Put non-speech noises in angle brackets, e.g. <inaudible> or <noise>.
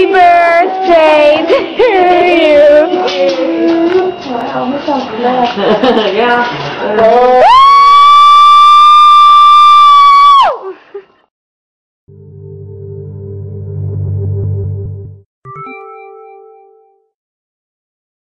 Happy birthday to you. <laughs> yeah. Oh.